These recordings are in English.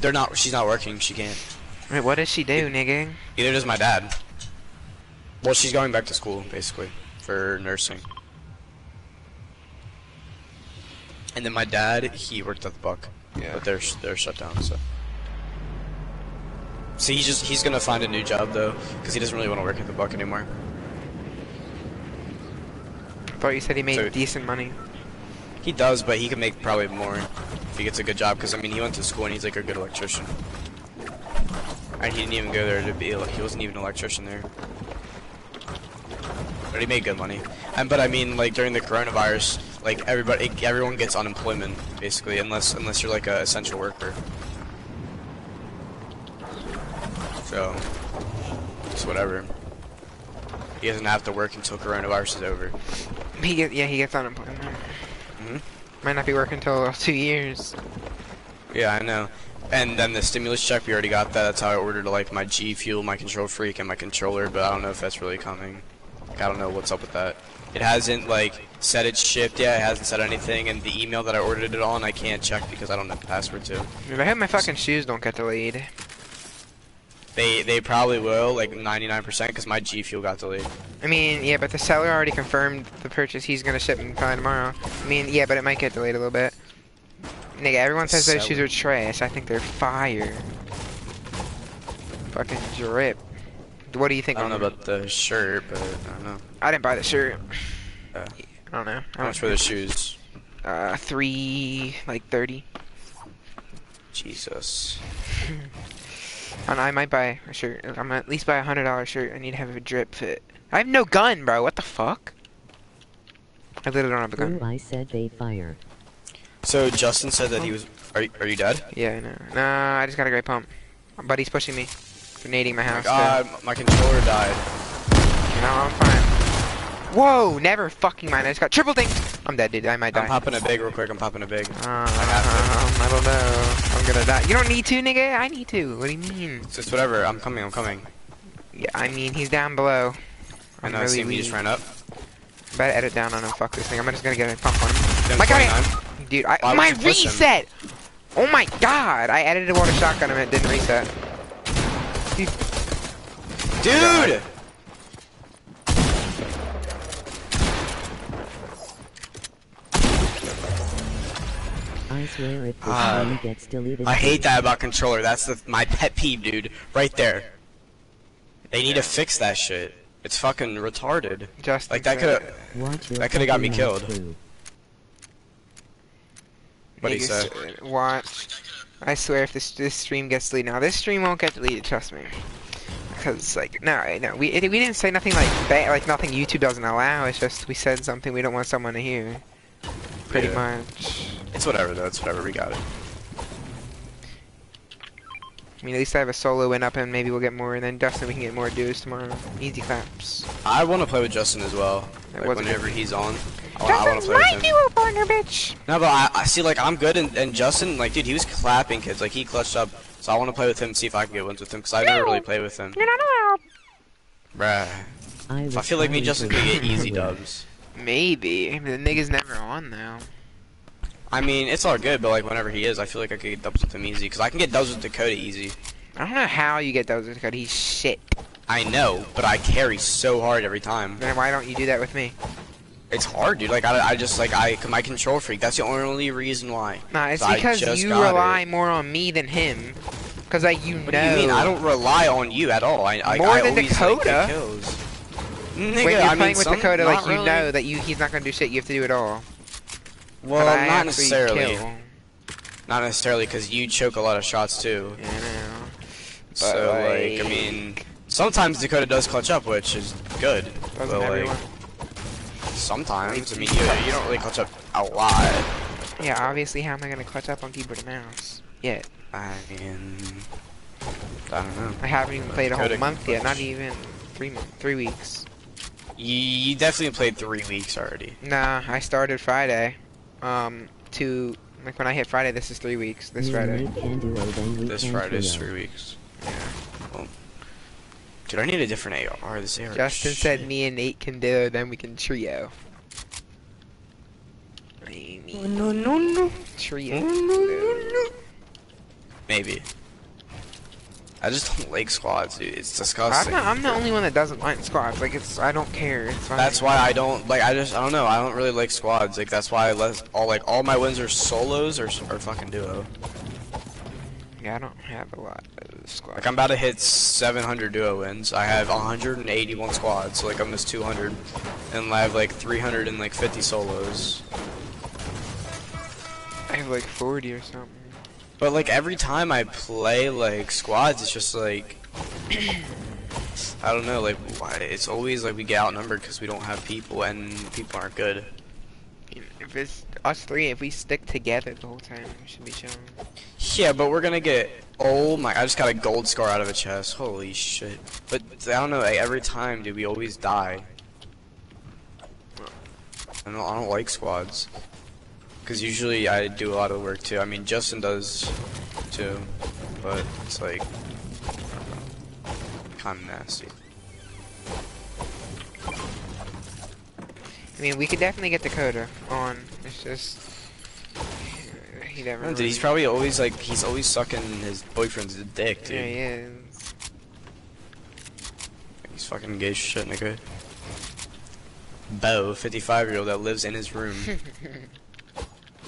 they're not. She's not working. She can't. Wait, what does she do, nigga? Neither does my dad. Well, she's going back to school basically for nursing. And then my dad, he worked at the Buck, Yeah. but they're they're shut down. So. See, he's just he's gonna find a new job though, because he doesn't really want to work at the Buck anymore. I thought you said he made So- decent money. He does, but he can make probably more if he gets a good job. Because I mean, he went to school and he's like a good electrician. And he didn't even go there to be. Like, he wasn't even an electrician there. But he made good money. And but I mean, like during the coronavirus, like everybody, everyone gets unemployment basically, unless unless you're like a essential worker. So, it's whatever. He doesn't have to work until coronavirus is over. He get, yeah, he gets unemployment. Might not be working until two years. Yeah, I know. And then the stimulus check, we already got that. That's how I ordered like my G Fuel, my Control Freak, and my controller. But I don't know if that's really coming. I don't know what's up with that. It hasn't like said it's shipped yet. It hasn't said anything. And the email that I ordered it on, I can't check because I don't have the password to. If I hope my fucking shoes don't get delayed. They they probably will, like 99%, because my G Fuel got delayed. I mean, yeah, but the seller already confirmed the purchase. He's gonna ship them probably tomorrow. I mean, yeah, but it might get delayed a little bit. Nigga, everyone says those shoes are trash. I think they're fire. Fucking drip. What do you think I don't on know them? about the shirt, but I don't know. I didn't buy the shirt. Uh, I don't know. How much for the shoes? Uh, three, like thirty. Jesus. And I might buy a shirt. I'm gonna at least buy a hundred dollar shirt. I need to have a drip fit. I have no gun, bro. What the fuck? I literally don't have a gun. Ooh, I said they fire. So Justin said that he was. Are you, are you dead? Yeah, I know. Nah, I just got a great pump. But he's pushing me. Grenading my house. God, my controller died. too. No, I'm fine. Whoa, never fucking mind. I just got triple dinged. I'm dead, dude. I might die. I'm popping a big real quick. I'm popping a big. Uh, I don't know. I'm gonna die. You don't need to, nigga. I need to. What do you mean? It's just whatever. I'm coming. I'm coming. Yeah, I mean, he's down below. I I'm know. I really see him. He just ran up. Better edit down on him. Fuck this thing. I'm just gonna get a pump on him. My God, 29. Dude, I, Why my you push him? reset! Oh my god! I edited a water shotgun and it didn't reset. Dude! I swear if this Ah, game gets deleted. I hate that about controller. That's the, my pet peeve, dude. Right there. They need to fix that shit. It's fucking retarded. Just Like that could have. That coulda got me killed. too. What'd he say? Watch. I swear if this this stream gets deleted now, this stream won't get deleted. Trust me. Because like no, no, we it, we didn't say nothing like bad, like nothing YouTube doesn't allow. It's just we said something we don't want someone to hear. Pretty Yeah. much. It's whatever though. It's whatever. We got it. I mean, at least I have a solo win up, and maybe we'll get more. And then Dustin, we can get more duos tomorrow. Easy claps. I want to play with Justin as well. That Like was good- whenever he's on. I, Justin's play my with duo partner, bitch. No, but I, I see. Like I'm good, and, and Justin, like, dude, he was clapping kids. Like he clutched up. So I want to play with him. and See if I can get wins with him. Cause I never No. really played with him. You're not allowed. Bruh. I, I feel like me and Justin sorry could get easy dubs. Maybe. The nigga's never on though. I mean, it's all good, but like whenever he is, I feel like I could get dubs with him easy. Cause I can get dubs with Dakota easy. I don't know how you get those because he's shit. I know, but I carry so hard every time. Then why don't you do that with me? It's hard, dude. Like I, I just like I, my control freak. That's the only reason why. Nah, it's So because you rely it. more on me than him. Cause like you What know. do you mean? I don't rely on you at all. I, I More I than always, Dakota. Like. Nigga, when you're I playing mean, with Dakota, like not you really. know that you he's not gonna do shit. You have to do it all. Well, But I not actually necessarily. kill. Not necessarily, because you choke a lot of shots too. Yeah, I so like, I mean, sometimes Dakota does clutch up, which is good. Doesn't but, like, sometimes, I mean, you, you don't really clutch up a lot. Yeah, obviously, how am I gonna clutch up on keyboard and mouse? Yet. I mean, I don't know. I haven't even played a whole Dakota can month yet. Not even three months, three weeks. You, you definitely played three weeks already. Nah, I started Friday. Um, to like when I hit Friday, this is three weeks. This We Friday. need can duo, then we This Friday is three weeks. Yeah. Well, dude, I need a different AR. This AR. is Justin said me and Nate can do it, then we can trio. I mean, No, no, no. trio. No, no, no, no. maybe. I just don't like squads, dude. It's disgusting. I'm not, I'm the only one that doesn't like squads. Like it's, I don't care. It's fine. That's why I don't like. I just I don't know. I don't really like squads. Like that's why I let all like all my wins are solos or or fucking duo. Yeah, I don't have a lot of squads. Like I'm about to hit 700 duo wins. I have 181 squads, so like almost 200, and I have like 300 and like 50 solos. I have like 40 or something. But like every time I play like squads, it's just like I don't know. Like why? It's always like we get outnumbered because we don't have people and people aren't good. If it's us three, if we stick together the whole time, we should be chilling. Yeah, but we're gonna get. Oh my! I just got a gold scar out of a chest. Holy shit! But I don't know. Like, every time, dude, we always die. I don't. I don't like squads. Cause usually I do a lot of work too. I mean, Justin does too, but it's like kind of nasty. I mean, we could definitely get Dakota on. It's just he never. No, dude, he's probably always like he's always sucking his boyfriend's dick, dude. Yeah, he is. He's fucking gay shit, nigga. Bo, 55 year old that lives in his room.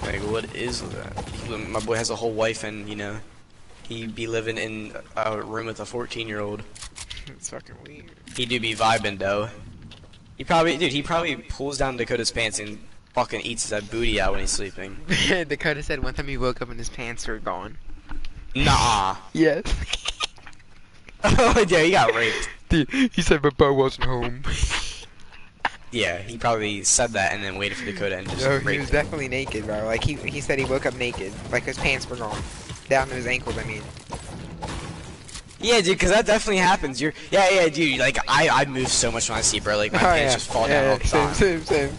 like, what is that? He- my boy has a whole wife, and you know, he be living in a room with a 14 year old. it's fucking weird. He do be vibing though. He probably, dude, he probably pulls down Dakota's pants and fucking eats that booty out when he's sleeping. Dakota said one time he woke up and his pants were gone. Nah. Yes. oh yeah, he got raped. Dude, he said, but Bo wasn't home. Yeah, he probably said that and then waited for Dakota and just No, he was definitely naked, bro. Like he he said he woke up naked, like his pants were gone, down to his ankles. I mean. Yeah, dude, because that definitely happens. You're, yeah, yeah, dude. Like, I, I move so much when I see bro. Like, my Oh, pants yeah. just fall yeah, down yeah, all the time. same, same. Same.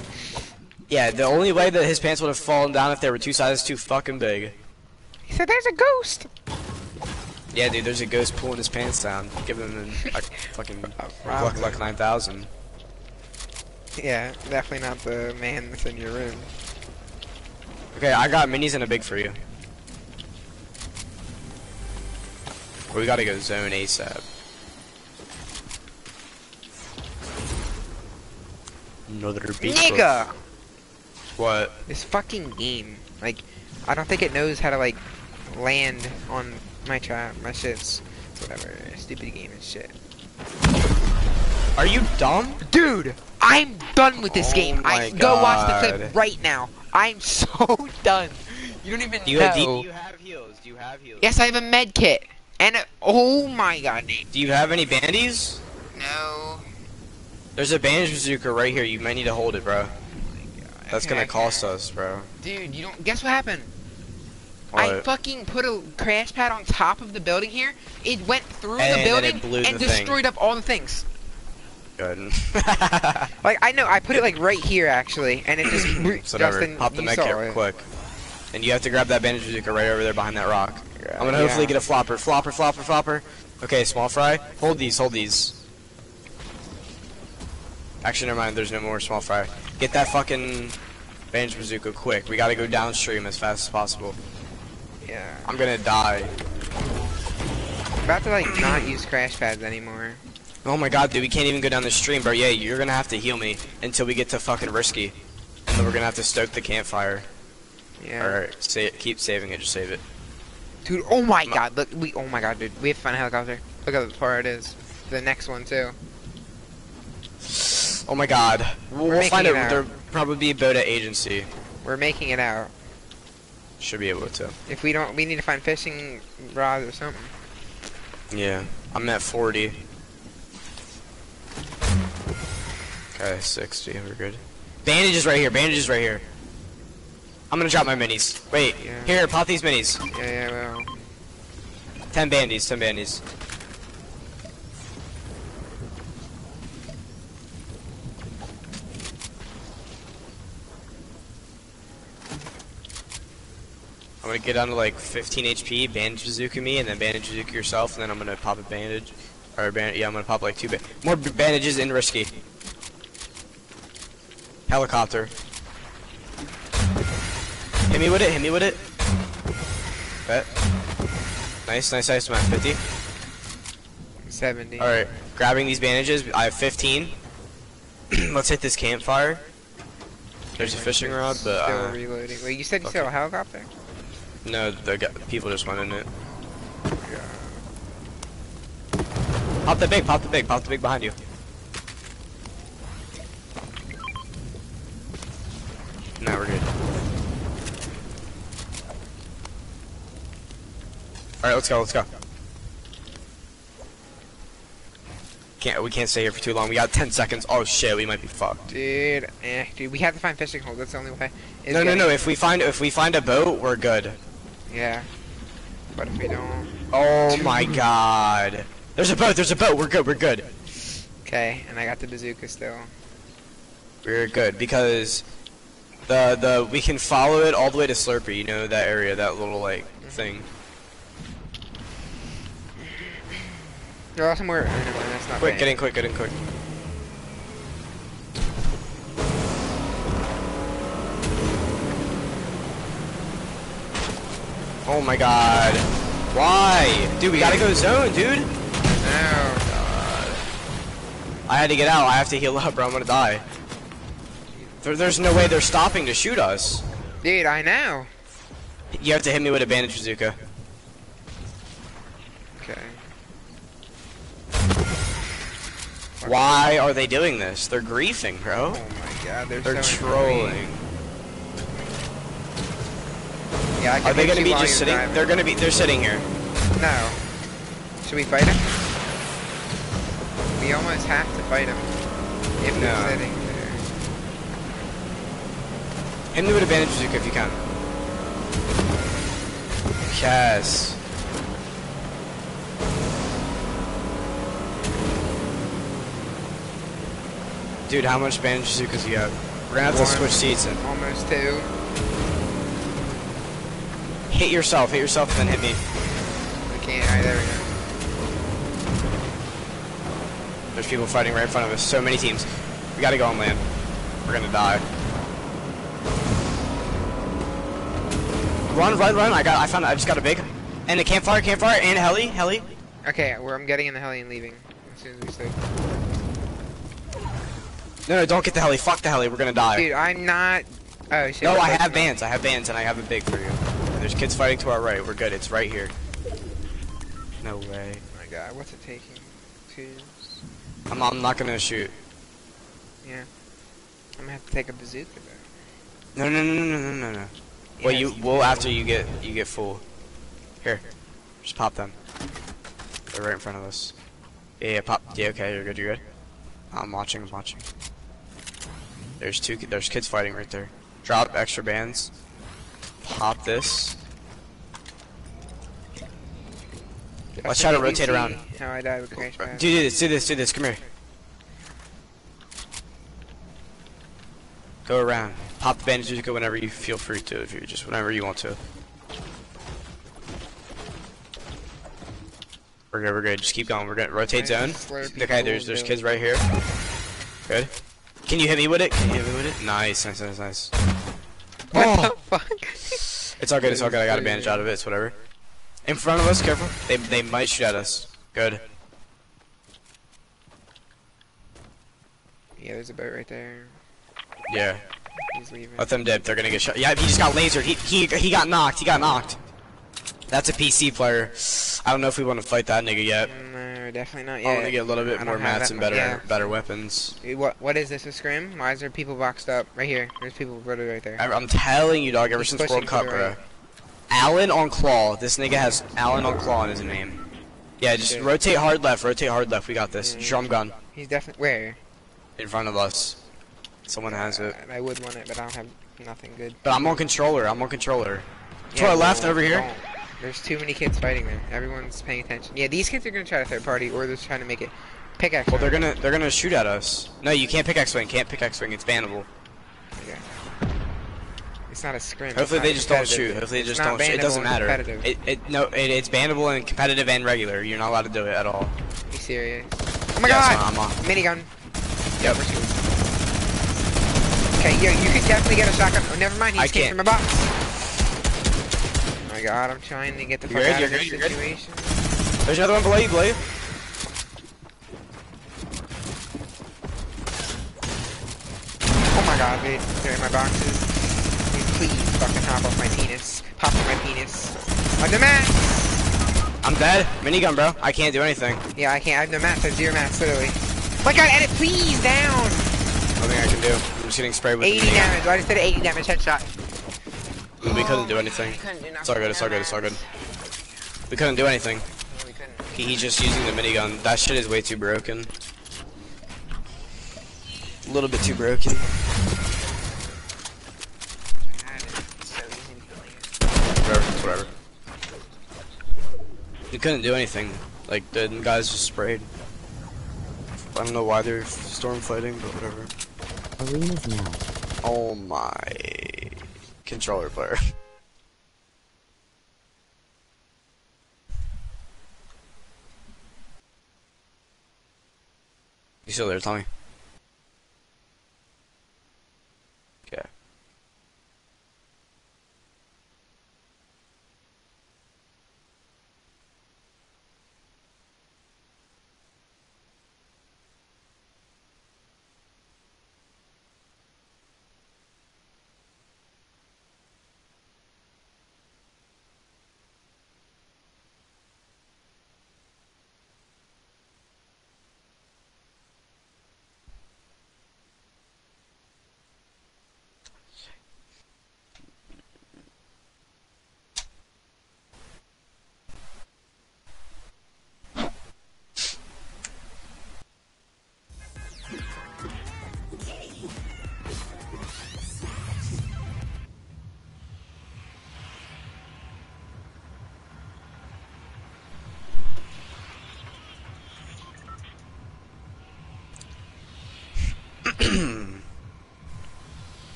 Yeah, the only way that his pants would have fallen down if they were two sizes too fucking big. He said, "There's a ghost." Yeah, dude, there's a ghost pulling his pants down. Give him a, a fucking Wow. Gluck Gluck 9000. Yeah, definitely not the man that's in your room. Okay, I got minis and a big for you. We gotta go zone ASAP. Another beat. Nigga, What? this fucking game. Like, I don't think it knows how to like land on my trap, my shits, whatever. Stupid game and shit. Are you dumb? Dude, I'm done with this Oh game. I my go watch the clip right now. I'm so done. You don't even Do you, know. have, do you have heals? Do you have heals? Yes, I have a med kit. And a, oh my god, Nate. Do you have any bandies? No. There's a bandage bazooka right here. You might need to hold it, bro. Oh That's Okay, gonna cost us, bro. Dude, you don't. Guess what happened? I fucking put a crash pad on top of the building here. It went through And the then building it blew and the thing. destroyed up all the things. Good. Like I know, I put it like right here actually, and it just. so whatever. Justin, Pop the saw kit it. quick. And you have to grab that bandage bazooka right over there behind that rock. Yeah, I'm gonna hopefully yeah. get a flopper. Flopper, flopper, flopper. Okay, small fry. Hold these, hold these. Actually, never mind. There's no more small fry. Get that fucking bandage bazooka quick. We gotta go downstream as fast as possible. Yeah. I'm gonna die. I'm about to like not use crash pads anymore. Oh my god, dude, we can't even go down the stream, bro. Yeah, you're gonna have to heal me until we get to fucking risky. And then we're gonna have to stoke the campfire. Yeah. Alright, sa keep saving it, just save it. Dude, oh my god, look, we, oh my god, dude, we have to find a helicopter. Look how far it is. The next one too. Oh my god. We'll, we'll find out. it There'll probably be a boat at agency. We're making it out. Should be able to. If we don't, we need to find fishing rods or something. Yeah. I'm at 40. Okay, 60. We're good. Bandages right here. Bandages right here. I'm gonna drop my minis. Wait. Yeah. Here, pop these minis. Yeah, yeah, well. 10 bandies. 10 bandies. I'm gonna get down to like 15 HP, bandage bazooka me, and then bandage bazooka yourself, and then I'm gonna pop a bandage. Or band yeah, I'm gonna pop like two ba more bandages in risky. Helicopter. Hit me with it, hit me with it. Bet. Nice, nice, nice. I'm at 50. 70. All right, grabbing these bandages. I have 15. Let's hit this campfire. There's a fishing rod, but Still uh, reloading. Wait, you said you okay. saw a helicopter? no, the people just went in it. Pop the big, pop the big, pop the big behind you. Now we're good. Alright, let's go, let's go. Can't we can't stay here for too long. We got ten seconds. Oh shit, we might be fucked. Dude, eh, dude, we have to find fishing holes. That's the only way. Is No no no, if we find if we find a boat, we're good. Yeah. But if we don't, Oh my god. There's a boat, there's a boat, we're good, we're good. okay. And I got the bazooka still. We're good because the the we can follow it all the way to Slurpy, you know that area, that little like thing. There are somewhere. Oh, that's not Quick, get in quick, get in quick. Oh my god. Why? Dude, we gotta go zone, dude. Oh, no. I had to get out. I have to heal up, bro. I'm gonna die. There, there's no way they're stopping to shoot us. Dude, I know. You have to hit me with a bandage bazooka. Okay. Why are they doing this? They're griefing, bro. Oh my god, they're, They're so trolling. Yeah, Are they gonna be just sitting? driving. They're gonna be. They're sitting here. No. Should we fight him? We almost have to fight him. If No. they're sitting. Hit me with a bandage bazooka if you can. Yes. Dude, how much bandage bazookas you have? We're gonna have to switch seats and Almost two. hit yourself, hit yourself, and then hit me. We can't. Alright, there we go. There's people fighting right in front of us. So many teams. We gotta go on land. We're gonna die. Run, run, run! I got, I found, I just got a big, and a campfire, campfire, and heli, heli. Okay, where I'm getting in the heli and leaving as soon as we start. No, no, don't get the heli. Fuck the heli. We're gonna die. Dude, I'm not. Oh shit. no, I have bands. I have bands, and I have a big for you. There's kids fighting to our right. We're good. It's right here. No way. Oh my god, what's it taking? Twos. I'm, I'm not gonna shoot. Yeah. I'm gonna have to take a bazooka though. No, no, no, no, no, no, no. Well, you, well, after you get, you get full. Here, just pop them. They're right in front of us. Yeah, yeah, pop. Yeah, okay, you're good. You're good. I'm watching. I'm watching. There's two. There's kids fighting right there. Drop extra bands. Pop this. Let's try to rotate around. How I died with crash Do this. Do this. Do this. Come here. Go around. Pop the bandages. Go whenever you feel free to. If you just whenever you want to. We're good. We're good. Just keep going. We're good. Rotate zone. Okay. There's there's kids right here. Good. Can you hit me with it? Can you hit me with it? Nice. Nice. Nice. Nice. What Oh. the fuck? It's all good. It's all good. I got a bandage out of it. It's whatever. In front of us. Careful. They they might shoot at us. Good. Yeah, there's a boat right there. Yeah. He's leaving. Let them dip. They're gonna get shot. Yeah, he just got lasered. He he he got knocked. He got knocked. That's a PC player. I don't know if we want to fight that nigga yet. Mm, no, definitely not yet. I yet. want to get a little bit I more mats and better yeah. better weapons. What what is this? A scrim? Why is there people boxed up right here? There's people literally right there. I, I'm telling you, dog. Ever He's since pushing World to Cup, the bro. right. Alan on claw. This nigga has Alan on claw in his name. Yeah, just Okay. rotate hard left. Rotate hard left. We got this. Yeah. Drum gun He's definitely where? in front of us. Someone has it. I would want it, but I don't have nothing good. But I'm on controller. I'm on controller. To Yeah, our left over here. don't. There's too many kids fighting there. Everyone's paying attention. Yeah, these kids are gonna try to third party, or they're trying to make it pickaxe. Well, they're gonna they're gonna shoot at us. No, you can't pick X-wing. Can't pick X-wing. It's bannable. Okay. It's not a scrim. Hopefully they just don't shoot. Hopefully they just don't shoot. It doesn't matter. It, it no, it, it's bannable and competitive and regular. You're not allowed to do it at all. Be serious. Oh my Yeah, god! Minigun. Yep. Okay, yeah, you could definitely get a shotgun. Oh, never mind. He I just came from a box. Oh my god, I'm trying to get the You're fuck good, out of this good, you're good. situation. There's another one below you, below you. Oh my god, dude. They're in my boxes. Dude, please fucking hop off my penis. Pop off my penis. I'm the max! I'm dead. Minigun, bro. I can't do anything. Yeah, I can't. I have no mats. I have zero mats, literally. Oh my god, edit, please, down! Nothing I can do. I'm just getting sprayed with 80 the damage. I just did an 80 damage headshot. We couldn't do anything. Couldn't do It's all good, it's all good, it's all good. We couldn't do anything. Couldn't. He, he's just using the minigun. That shit is way too broken. A little bit too broken. It's so easy to kill you. Whatever, whatever. We couldn't do anything. Like, the guys just sprayed. I don't know why they're storm fighting, but whatever. Arenas now. Oh my controller player. You still there, Tommy?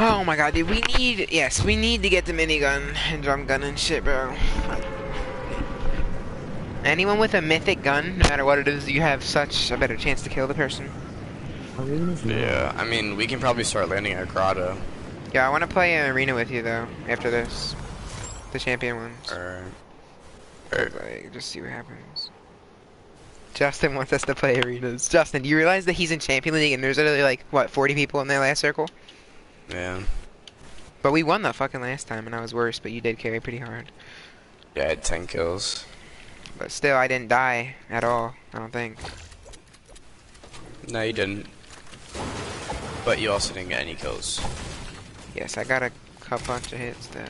Oh my god, dude, we need, yes, we need to get the minigun and drum gun and shit, bro. Anyone with a mythic gun, no matter what it is, you have such a better chance to kill the person. Yeah, I mean, we can probably start landing at Grotto. Yeah, I want to play an arena with you, though, after this. The champion ones. Or, Like, just see what happens. Justin wants us to play arenas. Justin, do you realize that he's in Champion League and there's literally like, what, 40 people in that last circle? Yeah. But we won the fucking last time and I was worse, but you did carry pretty hard. Yeah, I had 10 kills. But still, I didn't die at all, I don't think. No, you didn't. But you also didn't get any kills. Yes, I got a couple bunch of hits though.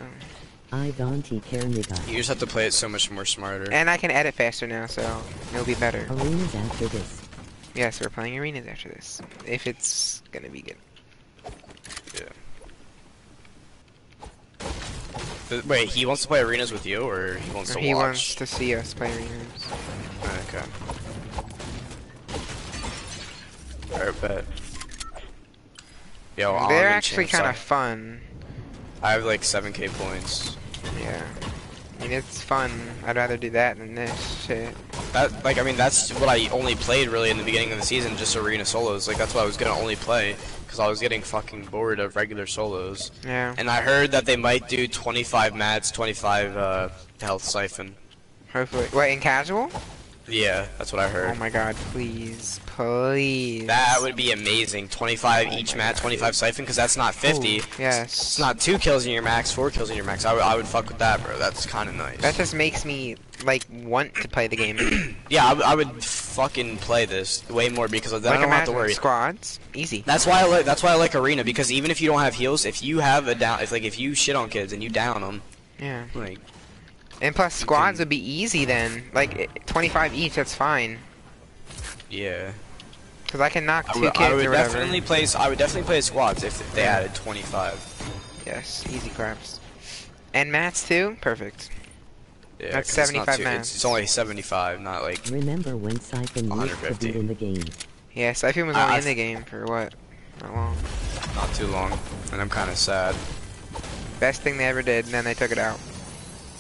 I Dante Kerniga. You just have to play it so much more smarter. And I can edit faster now, so it'll be better. Arenas after this. Yes, we're playing arenas after this. If it's gonna be good. Wait, he wants to play arenas with you, or he wants to he watch? wants to see us play arenas. Okay. Alright, bet. Yo, They're actually kind of fun. I have like 7k points. Yeah. I mean, it's fun. I'd rather do that than this shit. That, like, I mean, that's what I only played really in the beginning of the season, just arena solos. Like, that's what I was gonna only play, because I was getting fucking bored of regular solos. Yeah. And I heard that they might do 25 mats, 25 uh, health siphon. Hopefully. Wait, in casual? Yeah, that's what I heard. Oh my god, please. Please. That would be amazing. 25 each mat, 25 siphon, because that's not 50. Ooh, yes. It's not two kills in your max, four kills in your max. I would- I would fuck with that, bro. That's kind of nice. That just makes me, like, want to play the game. yeah, I, would- I would fucking play this way more because then like, I don't have to worry. squads. Easy. That's why I like. That's why I like arena because even if you don't have heals, if you have a down, if like if you shit on kids and you down them, Yeah. like And plus, squads can- would be easy then. Like, eh, 25 each, that's fine. yeah. Because I can knock I two would, kids I would or whatever. definitely play. I would definitely play squads if they Yeah. added 25. Yes, easy craps. And mats too? Perfect. Yeah, That's 'cause it's not 75 too- mats. It's, it's only 75, not like. Remember when Siphon used to be in the game? Yeah, Siphon was only I in the game for what? Not long. Not too long, and I'm kind of sad. Best thing they ever did, and then they took it out.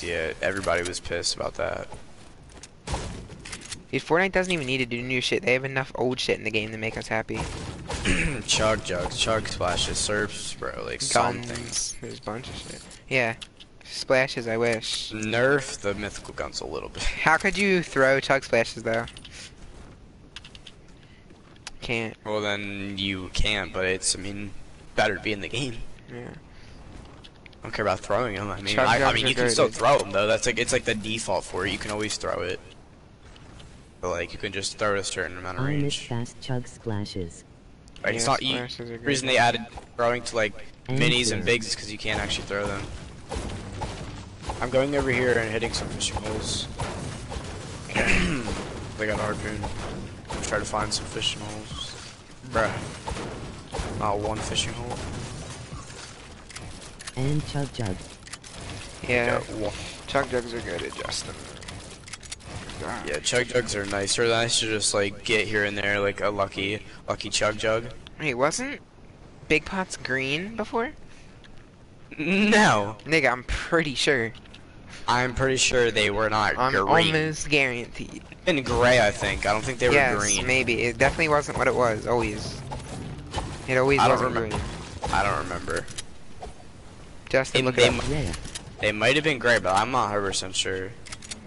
Yeah, everybody was pissed about that. Dude, Fortnite doesn't even need to do new shit. They have enough old shit in the game to make us happy. chug jugs, chug splashes, serps, bro, like something. Guns. There's a bunch of shit. Yeah. Splashes, I wish. Nerf the mythical guns a little bit. How could you throw chug splashes though? Can't. Well, then you can, but it's, I mean, better to be in the game. Yeah. I don't care about throwing them. I mean, I, I mean, you can still throw them though. That's like it's like the default for it. You can always throw it. But like you can just throw it a certain amount of range. I miss range. fast chug splashes. Like it's Yeah, not. You, splashes are the reason they added throwing to like minis and bigs is because you can't actually throw them. I'm going over here and hitting some fishing holes. they got a harpoon. Try to find some fishing holes. Bruh. Not one fishing hole. And chug jugs. Yeah. Got one. Chug jugs are good, adjust them. Yeah, chug jugs are nicer. They're nice to just like get here and there, like a lucky, lucky chug jug. Wait, wasn't Big Pots green before? No, Nigga, I'm pretty sure. I'm pretty sure they were not I'm green. almost guaranteed. In gray, I think. I don't think they were yes, green. maybe. It definitely wasn't what it was, always. It always I don't wasn't remember. green. I don't remember. Justin, It- look they, it up. Yeah. they might have been gray, but I'm not 100 percent sure.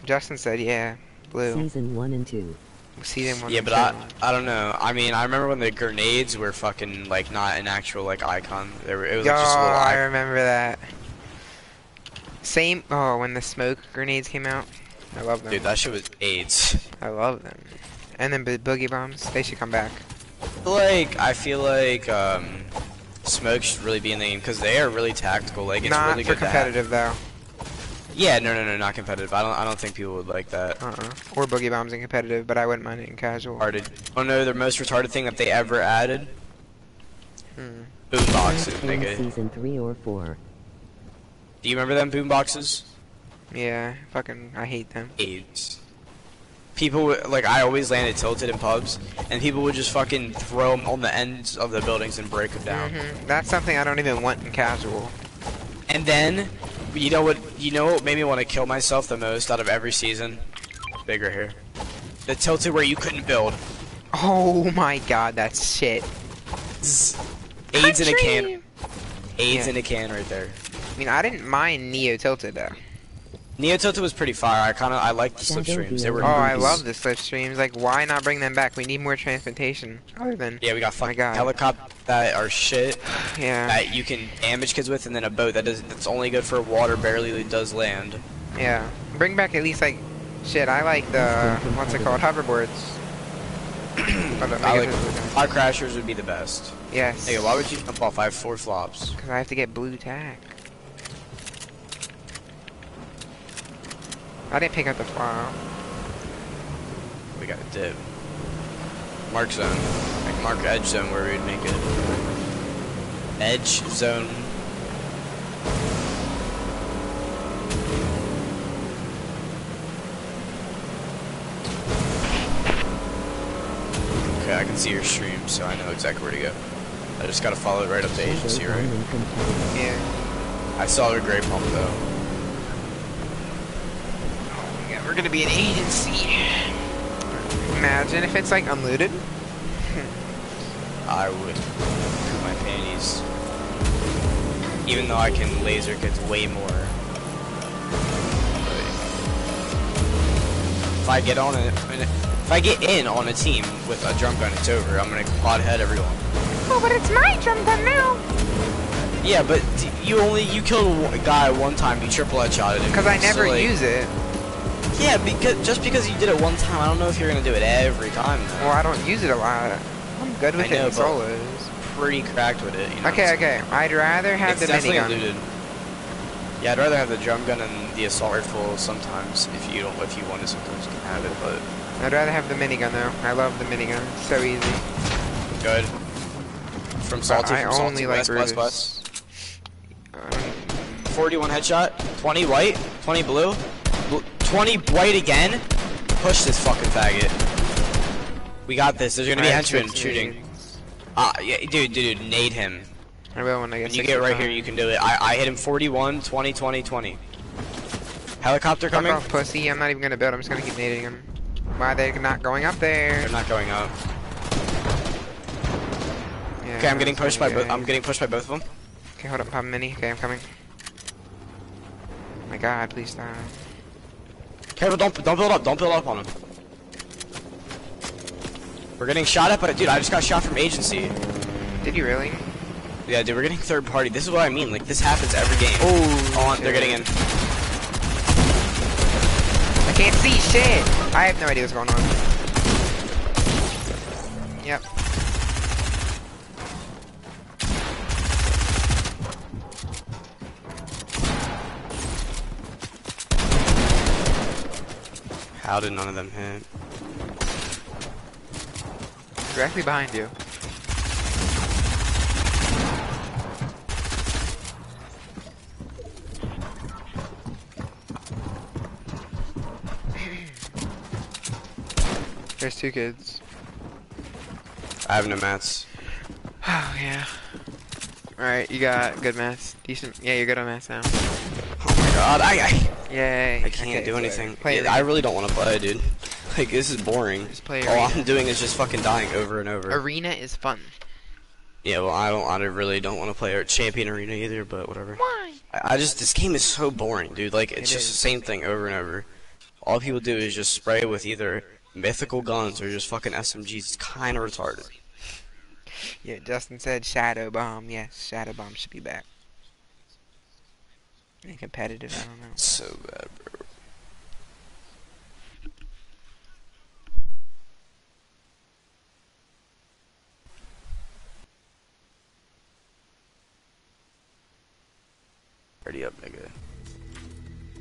Justin said, yeah, blue. Season 1 and 2. Season one. Yeah, and but I, two. I don't know. I mean, I remember when the grenades were fucking like not an actual like icon. They were. It was Yo, like, just a little I remember that. Same. Oh, when the smoke grenades came out, I love them. Dude, that shit was AIDS. I love them. And then bo- boogie bombs, they should come back. Like, I feel like um, smoke should really be in the game because they are really tactical. Like, it's Not really for good to have. competitive though. Yeah, no, no, no, not competitive. I don't, I don't think people would like that. Uh-uh. Or boogie bombs in competitive, but I wouldn't mind it in casual. Retarded. Oh no, the most retarded thing that they ever added? Hmm. Boom boxes, In nigga. season 3 or 4. Do you remember them boom boxes? Yeah, fucking, I hate them. AIDS. People would, like I always landed tilted in pubs, and people would just fucking throw them on the ends of the buildings and break them down. Mhm. That's something I don't even want in casual. And then, you know what? You know what made me want to kill myself the most out of every season? Bigger here. The tilted where you couldn't build. Oh my god, that's shit. Zzz. AIDS in a can. AIDS Yeah. in a can right there. I mean, I didn't mind Neo Tilted though. Neo Tilted was pretty fire. I kind of I liked the Shadow slipstreams. They were Oh, I love the slipstreams. Like, why not bring them back? We need more transportation. Other than, Yeah, we got my fucking God. helicopter that are shit yeah, that you can damage kids with, and then a boat that does that's only good for water, barely does land. yeah. Bring back at least like, shit. I like the what's it called, hoverboards. But, uh, I like it- fire crashers would be the best. Yes. Hey, why would you jump off? I have four flops. Because I have to get blue tack. I didn't pick up the file. We got a dip. Mark zone. Like mark edge zone where we'd make it. Edge zone. Okay, I can see your stream, so I know exactly where to go. I just gotta follow it right up to Shadow agency, right? Diamond. Yeah. I saw the gray pump though. Yeah, we're gonna be an agency. Imagine if it's like unlooted. I would poop my panties. Even though I can laser kids way more. If I get on a, if I get in on a team with a drum gun, it's over. I'm gonna quad head everyone. Oh, but it's my drum gun now. Yeah, but you only you killed a guy one time. You triple headshotted him. Because I So, never like- use it. Yeah, because just because you did it one time, I don't know if you're gonna do it every time. Though. Well, I don't use it a lot. I'm good with I know, it in but- solos. Pretty cracked with it. You know Okay, okay. I'd rather have It's the minigun. looted. Yeah, I'd rather have the drum gun and the assault rifle sometimes if you don't if you want to sometimes you can have it, but I'd rather have the minigun though. I love the minigun. It's so easy. good. From salty, I from salty, only like west, west, west. 41 headshot, 20 white, 20 blue, bl- 20 white again. Push this fucking faggot. We got this. There's gonna be henchmen shooting. Ah, yeah, dude, dude, dude, nade him. I will when I get When you get right here, you can do it. I, I hit him 41, 20, 20, 20. Helicopter Fuck coming? off, pussy. I'm not even gonna build. I'm just gonna keep nading him. Why are they not going up there? They're not going up. Yeah, Okay, I'm getting pushed by both. I'm getting pushed by both of them. Okay, hold up, pop mini. Okay, I'm coming. my god, please stop. Careful! Don't don't build up. Don't build up on him. We're getting shot at, but dude, I just got shot from agency. Did you really? Yeah, dude, we're getting third party. This is what I mean. Like this happens every game. Oh, on, they're getting in. I can't see shit. I have no idea what's going on. How did none of them hit? Directly behind you. There's two kids. I have no mats. Oh yeah. Alright, you got good maths. Decent. Yeah, you're good on maths now. Oh my god, I I, Yay. I can't Okay, do anything. Play Yeah, I really don't want to play, dude. Like this is boring. Just play All arena. I'm doing is just fucking dying over and over. Arena is fun. Yeah, well, I don't. I really don't want to play champion arena either. But whatever. Why? I, I just this game is so boring, dude. Like it's It just is. the same thing over and over. All people do is just spray with either mythical guns or just fucking SMGs. It's kind of retarded. Yeah, Justin said Shadow Bomb. Yes, Shadow Bomb should be back. And competitive, I don't know. So bad, bro. Ready up, nigga.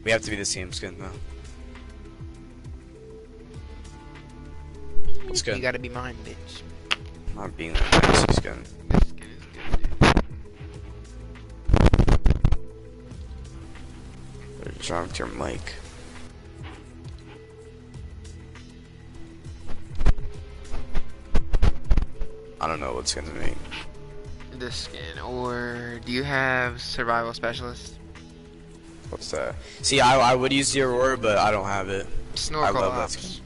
We have to be the same skin though. What's You gotta be mine, bitch. Not being that fancy skin. What's wrong with your mic? I don't know what's gonna make. This skin, or do you have Survival Specialist? What's that? See, I, I would use the Aurora, but I don't have it. Snorkel love that Ops.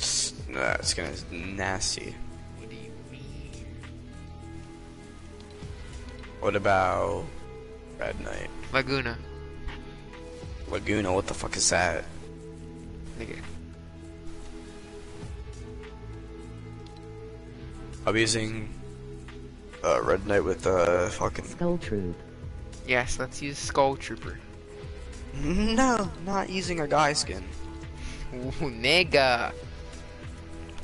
skin. Nah, that skin is nasty. What do you mean? What about Red Knight? Laguna. Laguna, what the fuck is that? Nigga. I'm using uh, Red Knight with uh, fucking. Skull Troop. Yes, let's use Skull Trooper. No, not using a guy skin. Ooh, nigga.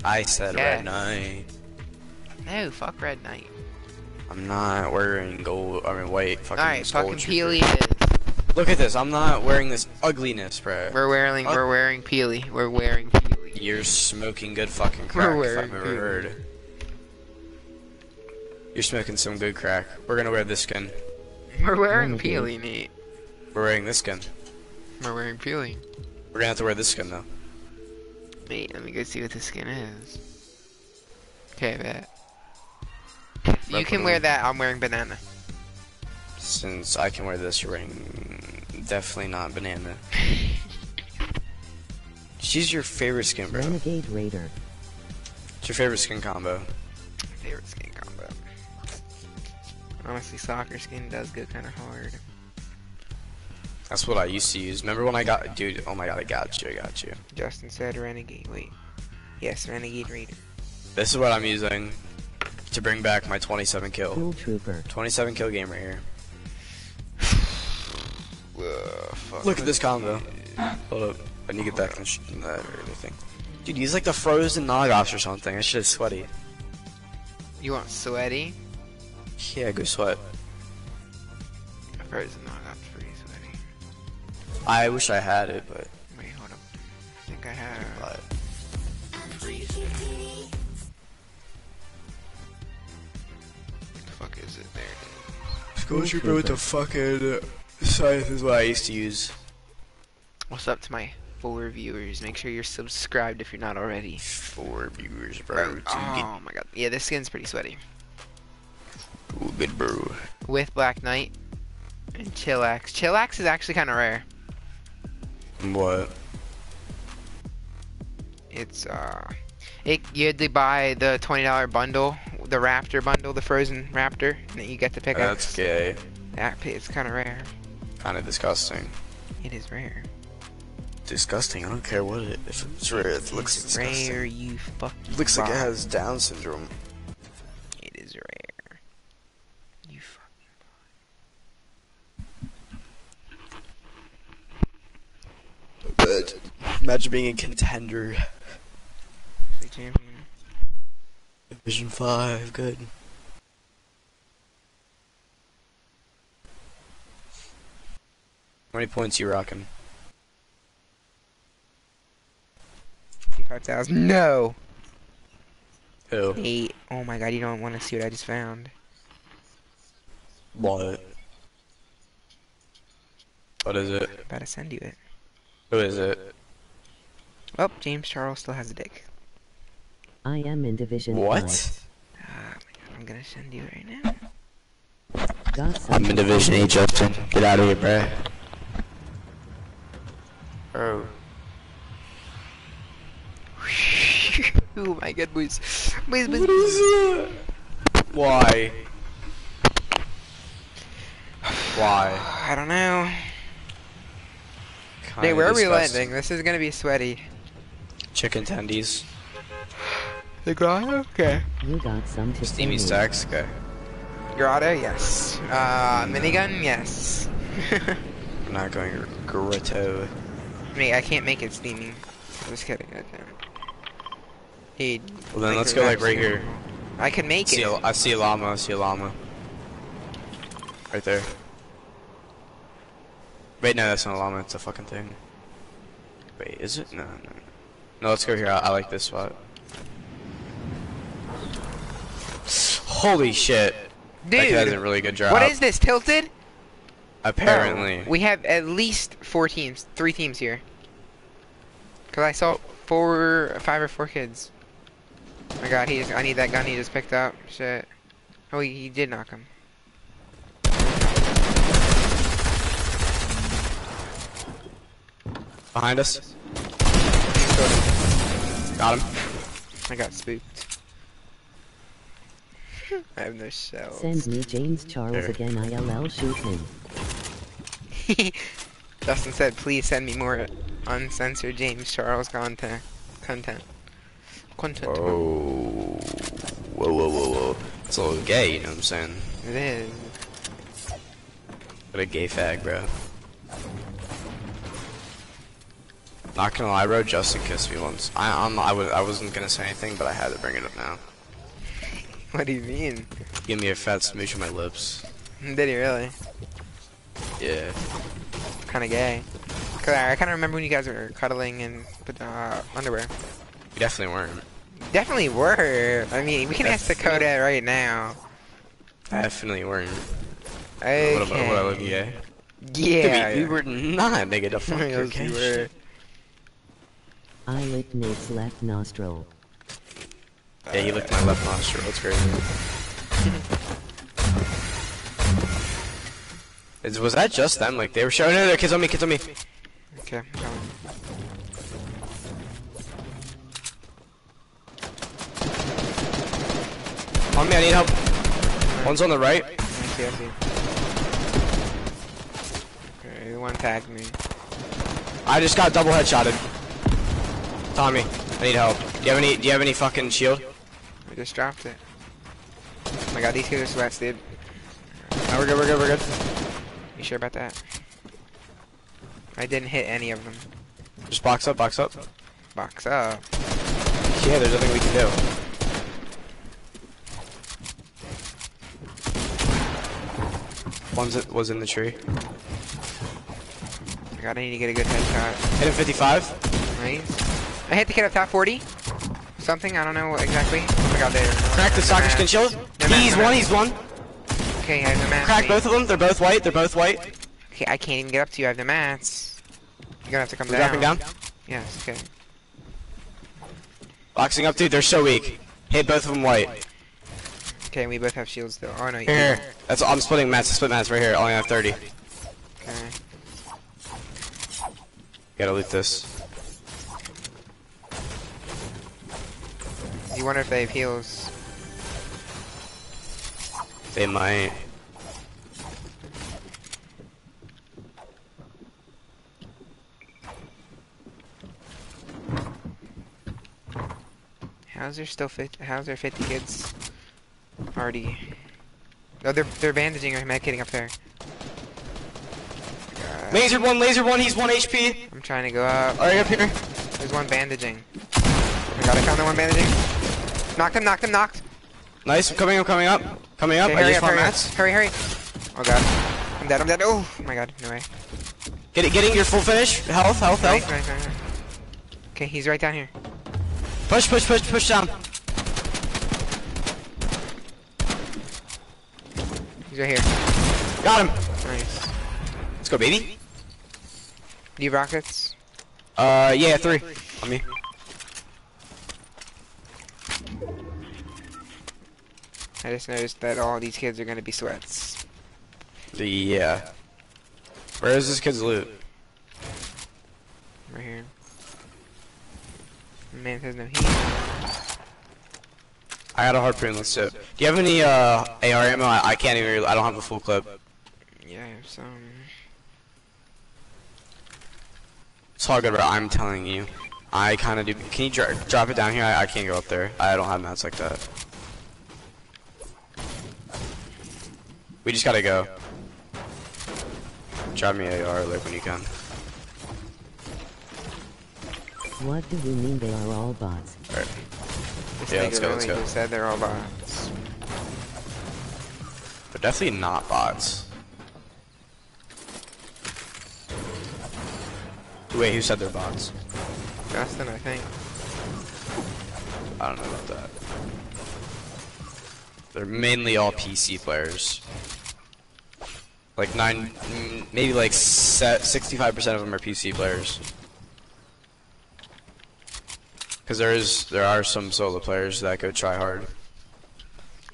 I said Yes. Red Knight. No, fuck Red Knight. I'm not wearing gold. I mean, white. Fucking. Alright, Skull fucking Trooper. Peely it is. Look at this. I'm not wearing this ugliness, bro. We're wearing, Uh, we're wearing Peely. We're wearing Peely. You're smoking good fucking We're crack. if I've ever heard. You're smoking some good crack. We're gonna wear this skin. We're wearing Renegade. Peely, Nate. We're wearing this skin. We're wearing Peely. We're gonna have to wear this skin though. Wait, let me go see what this skin is. Okay, bet. You can wear that, I'm wearing banana. Since I can wear this, you're wearing definitely not banana. She's your favorite skin, bro. Renegade Raider. What's your favorite skin combo? Favorite skin combo. Honestly, soccer skin does go kind of hard. That's what I used to use. Remember when I got, dude? Oh my god, I got you, I got you. Justin said Renegade. Wait. Yes, Renegade Raider. This is what I'm using to bring back my 27 kill. Skull Trooper. 27 kill game right here. Fuck. Look at this combo. Hold up. I need to get that, sh- that other thing. Dude, use like the frozen Nog Ops or something. That shit is sweaty. You want sweaty? Yeah, go sweat. Frozen, that's pretty sweaty. I wish I had it, but. Wait, hold up. I think I have. but What the fuck is it? There it is. Skull Trooper with the fucking scythe is what I used to use. What's up to my four viewers? Make sure you're subscribed if you're not already. Four viewers, bro. Bro, oh my god. Yeah, this skin's pretty sweaty. Ooh, good, bro. with Black Knight and Chillax. Chillax is actually kind of rare. What? It's uh, it you had to buy the twenty dollar bundle, the Raptor bundle, the Frozen Raptor, and then you get to pick up. That's gay. That it's kind of rare. Kind of disgusting. It is rare. Disgusting. I don't care what it. If it's rare, it looks disgusting. rare. You fucking. Looks like it has Down syndrome. It is rare. You fucking. But imagine being a contender. Division five, good. How many points you rocking? Fifty-five thousand. No. Who? Eight. Oh my god! You don't want to see what I just found. What? What is it? I'm about to send you it. Who is it? Oh, James Charles still has a dick. I am in Division What? Ah, god, I'm gonna send you right now. I'm in Division 8, Justin. Get out of here, bruh. Oh. oh my god, boys. Boys, boys, boys. Why? Why? I don't know. Kinda Hey, where are we landing? This is gonna be sweaty. Chicken tendies. The grotto? Okay. You got some to Steamy say. stacks? Okay. Grotto? Yes. Uh, minigun? Yes. I'm not going grotto. Mate, I can't make it steaming. I'm just kidding. I can't. Hey, Well then let's go like right here. I can make See it. a, I see a llama, I see a llama. Right there. Wait, no, that's not a llama, it's a fucking thing. Wait, is it? No, no. No, let's go here, I, I like this spot. Holy shit. Dude, That guy's a really good drop. what is this? Tilted? Apparently. Bro, we have at least four teams, three teams here. Cause I saw four, five or four kids. Oh my god, he just, I need that gun he just picked up. Shit. Oh, he, he did knock him. Behind us. Got him. I got spooked. I have no shells. Send me James Charles There. again ILL shoot him. Justin said, please send me more uncensored James Charles content. Content. Content. Whoa. Whoa, whoa, whoa, whoa. It's a little gay, you know what I'm saying? It is. What a gay fag, bro. Not gonna lie, bro. Justin kissed me once. I I'm, I was I wasn't gonna say anything, but I had to bring it up now. What do you mean? Give me a fat smooch on my lips. Did he really? Yeah. Kind of gay. Cause I, I kind of remember when you guys were cuddling in uh, underwear. We definitely weren't. Definitely were. I mean, we can ask Definitely. Dakota right now. Definitely weren't. Okay. What about what I look gay? Yeah. we, we were not, nigga. The fuck you're Yes, were. I licked Nate's left nostril. Yeah, you licked my left nostril. That's crazy. Is, was that just them? Like they were showing? No, no, kids on me, kids on me. Okay. On me, I need help. One's on the right. I see, I see. Okay, the one tagged me. I just got double headshotted. Tommy, I need help. Do you have any? Do you have any fucking shield? I just dropped it. Oh my god, these kids are sweats, dude. No, we're good. We're good. We're good. You sure about that? I didn't hit any of them. Just box up, box up. Box up. Yeah, there's nothing we can do. One's it was in the tree. I god, I need to get a good headshot. Hit him 55. Nice. I hit the kid up top 40. Something, I don't know exactly. Oh my god, there. Crack the soccer skin shield. He's one. He's one. Okay, I have the mats. Crack both of them. They're both white. They're both white. Okay, I can't even get up to you. I have the mats. You're gonna have to come We're down. dropping down. Yes, okay. Boxing up, dude. They're so weak. Hit both of them white. Okay, we both have shields though. Oh no, you Here, here. That's I'm splitting mats. Split mats right here. I only have 30. Okay. Gotta loot this. You wonder if they have heals. They might. How's there still fit? How's there 50 kids already? Oh, they're they're bandaging or medicating up there. God, Laser one, laser one. He's one HP. I'm trying to go up. Are you up here? There's one bandaging. I got I found the one bandaging. Knocked him, knocked him, knocked. Nice. I'm coming up, coming up, coming up. Okay, I just up, found hurry up. mats. Hurry, hurry. Oh god. I'm dead, I'm dead. Oh my god, no way. Get it, getting your full finish. Health, health, Right, health. right, right. Okay, he's right down here. Push, push, push, push down. He's right here. Got him. Nice. Let's go, baby. Do you have rockets? Uh, yeah, three. On me. I just noticed that all these kids are gonna be sweats. Yeah. Where is this kid's loot? Right here. The man has no heat. I got a harpoon. Let's do it. Do you have any uh AR ammo? I, I can't even. I don't have a full clip. Yeah, I have some. It's all good, bro. I'm telling you. I kind of do. Can you dro drop it down here? I, I can't go up there. I don't have mats like that. We just gotta go. Drop me AR like when you can. What do you mean they are all bots? Alright. This Yeah, nigga let's go, let's really go. just said they're all bots. They're definitely not bots. Wait, who said they're bots? Justin, I think. I don't know about that. They're mainly all PC players. Like nine, maybe like sixty-five percent of them are PC players. Because there is, there are some solo players that go try hard.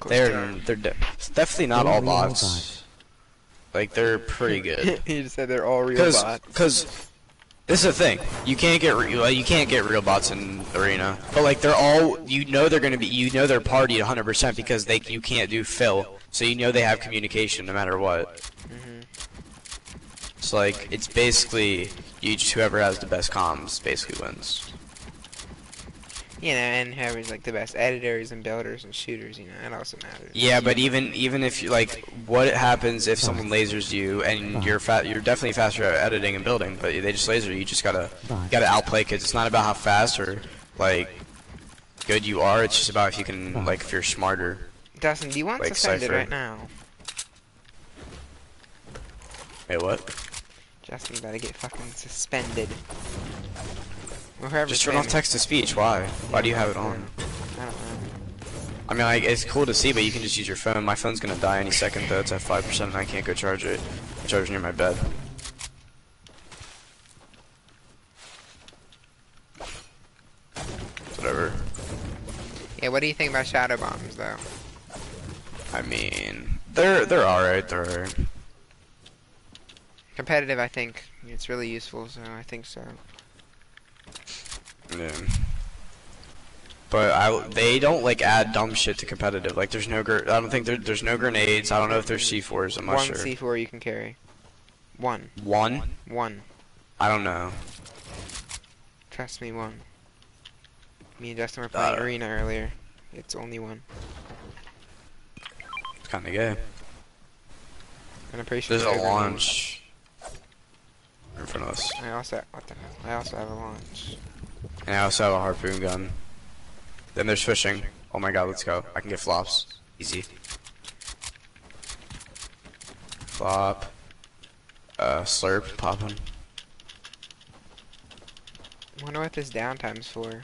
They're, they are. de definitely not all bots. Like they're pretty good. he just said they're all real bots. because this is the thing. You can't get re- you can't get real bots in arena. But like they're all you know they're gonna be you know they're party 100% because they you can't do fill. So you know they have communication no matter what. Mhm. It's like it's basically you just whoever has the best comms basically wins. You know, and whoever's like the best editors and builders and shooters, you know, that also matters. Yeah, but even even if you like, what happens if someone lasers you and you're fat? You're definitely faster at editing and building, but they just laser you. You just gotta gotta outplay kids. It's not about how fast or like good you are. It's just about if you can like if you're smarter. Dustin, do you want Like suspended Cypher. right now? Wait, what? Justin's about to get fucking suspended. Just turn off text to speech. Why? Why do you have it on? I don't know. I mean, like, it's cool to see, but you can just use your phone. My phone's gonna die any second though. It's at five percent, and I can't go charge it. The charger's near my bed. Whatever. Yeah, what do you think about shadow bombs, though? I mean, they're they're alright. They're alright. Competitive, I think it's really useful, so I think so. Yeah. But I, they don't like add dumb shit to competitive. Like, there's no, I don't think there, there's no grenades. I don't know if there's C4s. I'm not One sure. C4 you can carry. One. One? One. I don't know. Trust me, one. Me and Justin were playing Uh, Arena earlier. It's only one. It's kind of gay. And I'm pretty sure There's a launch in front of us. I also what the hell? I also have a launch. And I also have a harpoon gun. Then there's fishing. Oh my god, let's go. I can get flops. Easy. Flop. Uh, slurp, popping. Wonder what this downtime's for.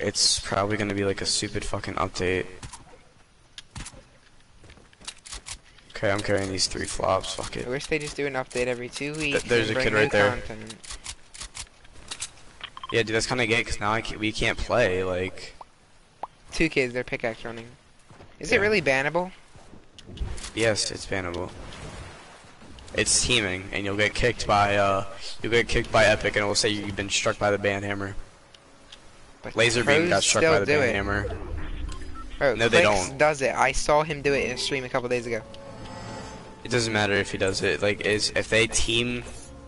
It's probably gonna be like a stupid fucking update. Okay, I'm carrying these three flops. Fuck it. I wish they just do an update every two weeks. there's a kid right there. Content. Yeah, dude, that's kind of gay because now I can't, we can't play. Like, Two kids, they're pickaxe running. Is Yeah. it really bannable? Yes, it's bannable. It's teaming, and you'll get kicked by uh, you'll get kicked by Epic, and it will say you've been struck by the ban hammer. But Laserbeam pros got struck by the do band it. hammer. Bro, No, they don't. does it. I saw him do it in a stream a couple days ago. It doesn't matter if he does it. Like, is if they team,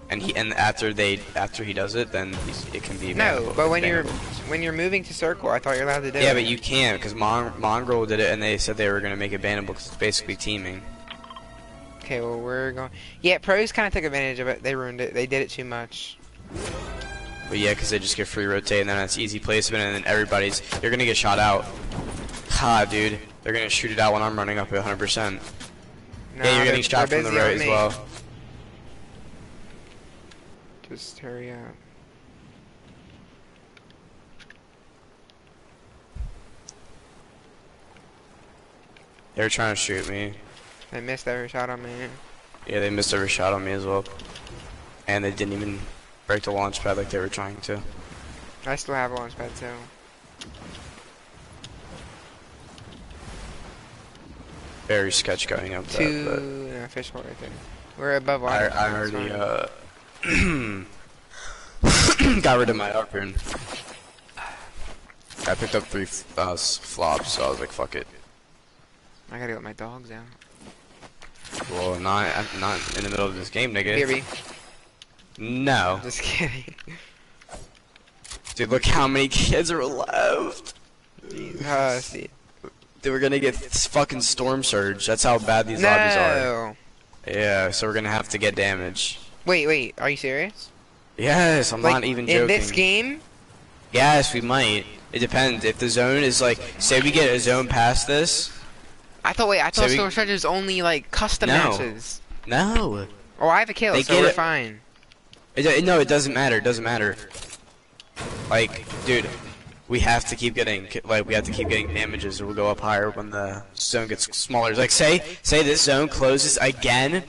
and he and after they after he does it, then it can be. No, but when you're when you're moving to circle, I thought you're allowed to do it. Yeah, but you can't because Mon- Mongraal did it, and they said they were gonna make it bannable because it's basically teaming. Okay, well we're going. Yeah, pros kind of took advantage of it. They ruined it. They did it too much. But yeah, because they just get free rotate, and then it's easy placement, and then everybody's you're gonna get shot out. Ha, dude, they're gonna shoot it out when I'm running up at 100. Nah, Yeah, you're they're- getting shot from the right as well. Just hurry up. They were trying to shoot me. They missed every shot on me. Yeah, they missed every shot on me as well. And they didn't even break the launch pad like they were trying to. I still have a launch pad, so Very sketch going up two that. no, fish hole right there. We're above But I, water. I already uh, got rid of my harpoon. I picked up three uh, flops, so I was like, fuck it. I gotta get my dogs out. Well, not I'm not in the middle of this game, nigga. Here, No, Just kidding. dude, look how many kids are left. Uh, see. They were gonna get fucking storm surge. That's how bad these lobbies are. No. Yeah, so we're gonna have to get damage. Wait, wait. Are you serious? Yes, I'm like not even joking. in this game? Yes, we might. It depends. If the zone is like, say we get a zone past this. I thought. Wait, I thought we- Storm Surge was only like custom No. matches. No. Oh, I have a kill, They so get we're it- fine. It, do- no, it doesn't matter. It doesn't matter. Like, dude, we have to keep getting like we have to keep getting damages, or we'll go up higher when the zone gets smaller. Like, say say this zone closes again,